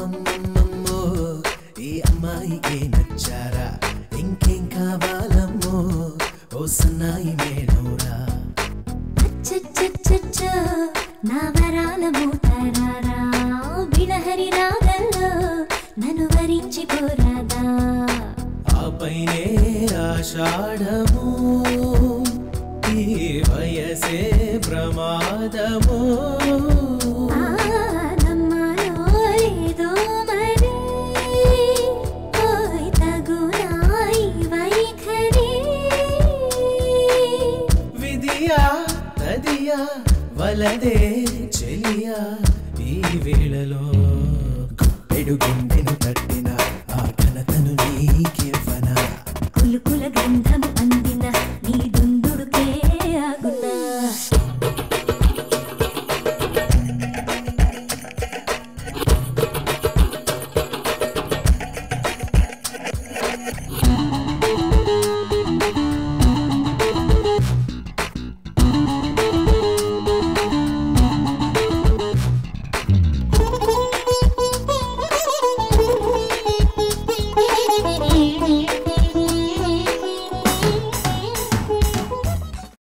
na na na అమ్మాయికే నచ్చారా? ఇంకేం కావాలమ్మో? ఓ సన్నాయి మేడవురా నా వరాల మూటరారా వినహరి రాగల్లో నన్ను వరించి పోరాదా? ఆపైనే ఆషాఢము ఈ వయసే ప్రమాదము. విధియా తదియా వలదే చెలియా. ఈ వేళలో ఎడు గుండెను తట్టిన